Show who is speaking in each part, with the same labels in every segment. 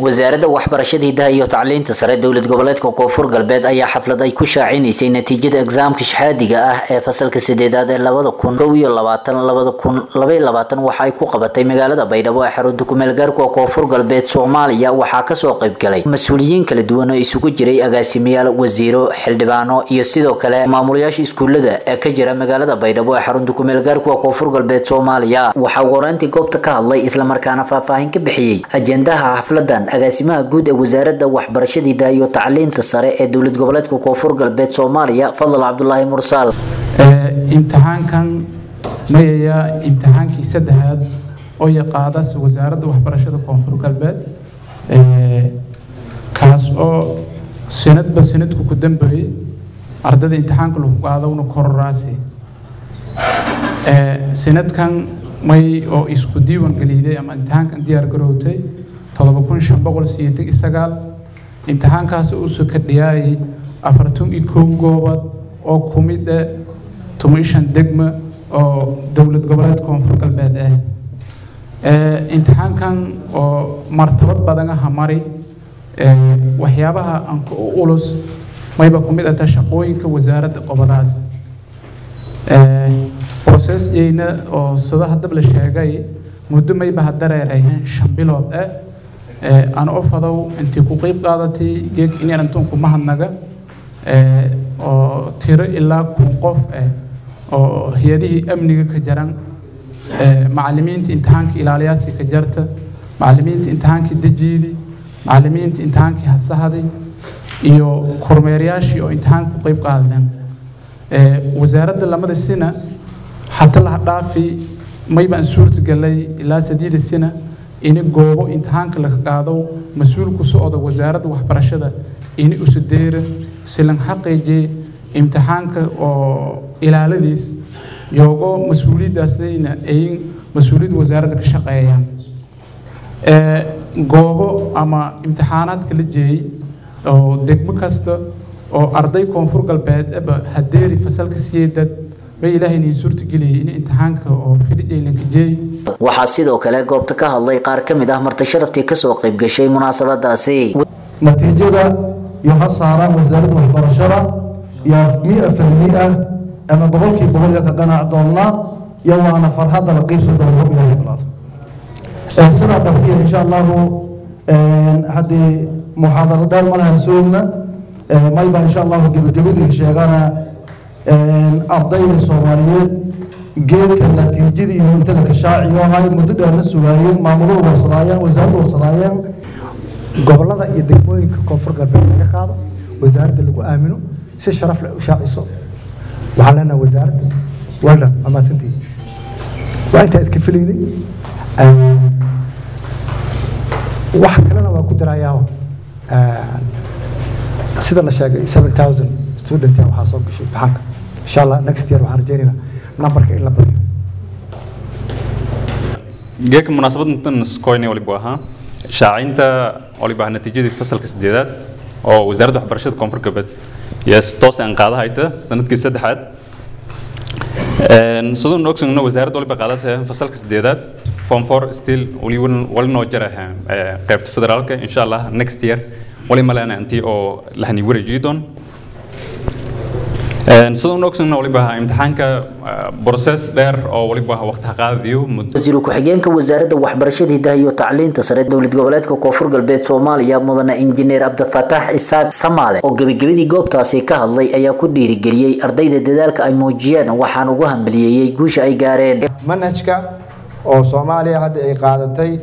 Speaker 1: wasaaradda waxbarashada hidaha iyo tacliinta sare dowlad goboleedka koonfur galbeed ayaa xaflad ay ku shaacinaysay natiijada exaamka shahaadiga ah ee fasalka sideedaad ee labada kun kow iyo labaatan labada kun labaiy labaatan waxa ay ku qabatay magaalada baydhabo ee xarunta kumeelgaarka koonfur galbeed soomaaliya waxaa ka soo qayb galay. Mas'uuliyiin kala duwan oo isugu jiray agaasimayaal wasiiro xildhibaano iyo sidoo kale maamulayaasha iskuulada ee ka jira magaalada baydhabo ee xarunta kumeelgaarka koonfur galbeed soomaaliya. Waxaa wareyntii goobta ka hadlay islamarkaana faahfaahin ka bixiyey ajendaha xafladan agaasimaha guud ee wasaaradda waxbarashada hidaha iyo tacliinta sare ee dowlad goboleedka koonfur galbeed soomaaliya fadal cabdulaahi mursaal
Speaker 2: imtixaankan mayaya imtixaankii saddexaad oo yaqaadas wasaaradda waxbarashada koonfur galbeed kaas oo sanadba sanadku ku dambeeyey ardayda imtixaanka lagu qaadowna kororaasi sanadkan may oo isku diiwan geliiday ama imtixaankan diyaar garowtay todoba kun shan boqol sideetan iyo sagaal imtixaankaas uusoo ka dhiyaayay afartan iyo kow goobood oo kumid ah toban iyo shan degma oo dowlad goboleed koonfur galbeed ah imtixaankan oo martabad badan mari waxyaabaha anka u ulus mayba kumid ata shaqooyinka wasaaradda qobadaas. Processyeyna oo sida hadab la sheegay muddo mayba ha dareerayeen shan bilood ah aan u fadow intii ku qeyb qaadatay geeg inaan antuunku mahadnaga oo tiro ilaa kun qof ah oo hay'adihii amniga ka jaran macalimiinta imtixaanka ilaaliyaasi ka jarta macalimiinta imtixaankii dejiidi macalimiinta imtixaankii hasahaday iyo kormeerayaashii oo imtixaanka ku qeyb qaadeen wasaaradda lamada sina hata laha dhaafi maybaan suurtagalay ilaa sadiida sina ini goobo imtixaanka laga qaado mas'uul ku socda wasaaradda waxbarashada ini usadeera silan xaqiijiye imtixaanka oo ilaaladiis yoogo mas'uuliyaddaasna ay mas'uuliyadda wasaaradda ka shaqeeyaan. Goobo ama imtixaanaadka la jeeyey oo degmo kasta oo arday koonfur galbeed aba hadeeri fasalka siyeedad bay ilaahay inay suurtageliyay in imtixaanka oo fidhijaylanka jeey
Speaker 1: waxaa sidoo kale goobta ka hadlay qaar ka mid ah marti sharaftii ka soo qayb gashay munaasabadaasi.
Speaker 3: Natiijada iyo ha saaraan wasaaradda waxbarashada iyo mia fil mia ama boqolkii boqolka ka ganac doonnaa iyo waana farxadda la qiibsada walba ilaahay balaado sidaa dartiya insha allahu haddii muxaadaro dheer malahan soogna mayba insha allahu gebagabadii sheegana ardayda soomaaliyeed. Geedka natiijadii inta la kashaaciyo ahay muddo dheer la sugaayeen maamulada warsadaayeen wasaaradda warsadaayeen
Speaker 4: gobollada iyo degmooyinka koonfur galbeed laga qaado wasaaradda lagu aamino si sharaf leh u shaaciso. Waxaan leenahay wasaaradda weldan amaasantii waa intaa iska filaynay wax kalena waa ku darayaa sida la sheegay seven thousand student waxaa soo gashay imtixaanka insha allah next year waxaan rajaynaynaa nambarka in la badiyo
Speaker 5: geeka munaasabaddan skoyne waliba ahaa. Shaacinta waliba natiijadii fasalka sideedaad oo wasaaradda waxbarashada koonfur galbeed yes toos aan qaada hayta sannadkii saddexaad. Sidoo ogsogno wasaaradda waliba qaadase fasalka sideedaad form four still wali wali noo jara qaybta federaalka. Insha allah next year wali malena intii oo lahani wareejiyi doon waliba imtixaanka process dheer oo waliba waqti qaadayo
Speaker 1: wasiir ku-xigeenka wasaaradda waxbarashada hidaha iyo tacliinta sare dowlad goboleedka koonfur galbeed soomaaliya mudane injineer cabdifataax isaaq samaale oo gebagabadii goobtaasi ka hadlay ayaa ku dhiirigeliyey ardayda dadaalka ay muujiyeen waxaan ugu hambaliyeeyey guusha ay gaareen
Speaker 6: manhajka oo soomaaliya hadda ay qaadatay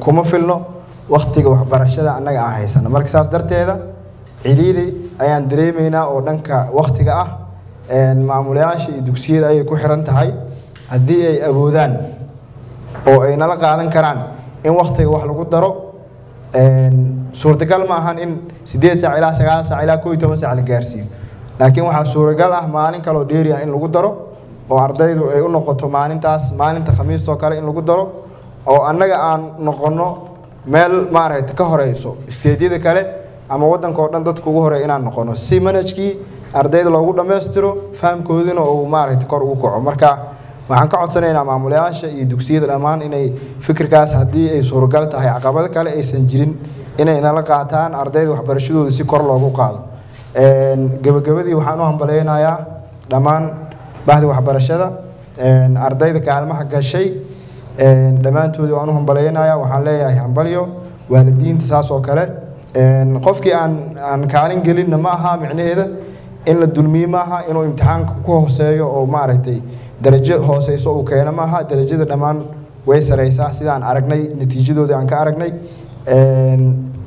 Speaker 6: kuma filno waktiga waxbarashada annaga aan haysano marka saas darteeda ciriiri ayaan dareemaynaa oo dhanka waktiga ah maamulayaasha iyo dugsiyada ayay ku xiran tahay. Haddii ay awoodaan oo ay nala qaadan karaan in waktiga wax lagu daro suurtagal ma ahan in sideed saac ilaa sagaal saac ilaa koo iyo toban saac la gaarsiiyo. Laakiin waxaa suuragal ah maalin kaloo dheeri ah in lagu daro oo ardaydu ay u noqoto maalintaas maalinta khamiistoo kale in lagu daro oo annaga aan noqonno meel maaragta ka horeyso isteedyada kale ama waddanka oo dhan dadka ugu horreeya inaan noqono si manhajkii ardayda loogu dhammaystiro fahamkoodina uu maaragta kor ugu kaco. Marka waxaan ka codsanaynaa maamulayaasha iyo dugsiyada dhammaan inay fikirkaas haddii ay suuragal tahay caqabado kale aysan jirin inay nala qaataan ardayda waxbarashadooda si kor loogu qaado. Gebagabadii waxaan u hambaleynayaa dhammaan bahda waxbarashada. Ardayda kaalmaha gashay dhammaantoodii waan u hambaleynayaa waxaan leeyahay hambalyo waalidiinta saas oo kale qofkii aan aan kaalin gelinna ma aha micnaheeda in la dulmiye ma aha inuu imtixaanka ku hooseeyo oo maaragtay darajo hooseyso uu keeno ma aha darajada dhammaan way sareysaa sidaan aragnay natiijadoodii aan ka aragnay.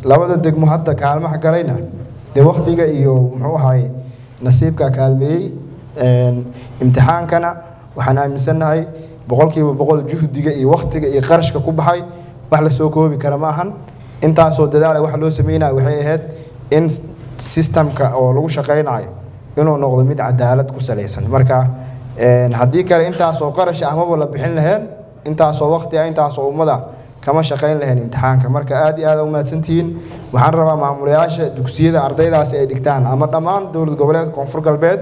Speaker 6: Labada degmo hadda kaalmaha galayna dee waktiga iyo muxuu ahaay nasiibka kaalmeeyey imtixaankana waxaan aaminsannahay boqolkiiba boqol juhdiga iyo waktiga iyo qarashka ku baxay wax la soo koobi kara ma ahan intaasoo dadaala waxa loo sameynaya waxay ahayd in sistamka oo lagu shaqeynayo inuu noqdo mid cadaalad ku salaysan marka haddii kale intaasoo qarasha amaba la bixin laheen intaasoo wakti ah intaasoo ummada kama shaqeyn laheen imtixaanka. Marka aad iyo aad u mahadsantihiin waxaan rabaa maamulayaasha dugsiyada ardaydaasi ay dhigtaan ama dhammaan dowlad goboleedka koonfur galbeed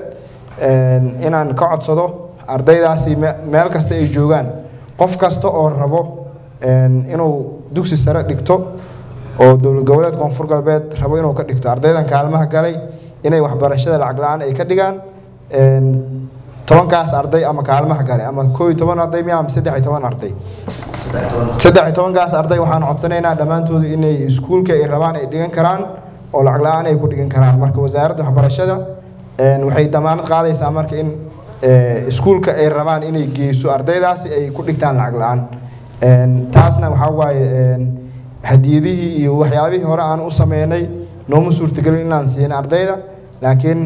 Speaker 6: inaan ka codsado ardaydaasi meel kasta ay joogaan. Qof kasta oo rabo inuu dugsi sare dhigto oo dowlad goboleed koonfur galbeed rabo inuu ka dhigto ardaydan kaalmaha galay inay waxbarashada lacag la'aan ay ka dhigaan tobankaas arday ama kaalmaha gale ama koo iyo toban arday miya ama saddex iyo toban arday. Saddex iyo tobankaas arday waxaan codsanaynaa dhammaantooda inay iskuulka ay rabaan ay dhigan karaan oo lacag la'aan ay ku dhigan karaan. Marka wasaaradda waxbarashada waxay damaanad qaadaysaa marka in iskuulka ay rabaan inay geyso ardaydaasi ay ku dhigtaan lacag la'aan. Taasna waxaa waaye hadiyadihii iyo waxyaabihii hore aan u sameynay nooma suurtagelin inaan siin ardayda laakiin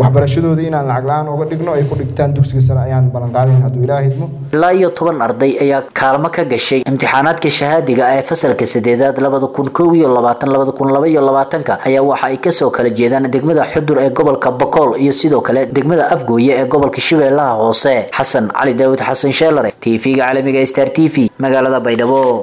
Speaker 6: waxbarashadooda inaan lacag la'aan uga dhigno ay ku dhigtaan dugsiga sare ayaan ballanqaadayn hadduu ilaa hidmo.
Speaker 1: Ilaa iyo toban arday ayaa kaalmo ka gashay imtixaanaadka shahaadiga ee fasalka sideedaad labada kun kow iyo labaatan labada kun laba iyo labaatanka ayaa waxa ay ka soo kala jeedaan degmada xudur ee gobolka bokool iyo sidoo kale degmada afgooye ee gobolka shabeellaha hoose. Xasan cali daawud xasan sheelare tv-ga caalamiga star t v magaalada baydhabo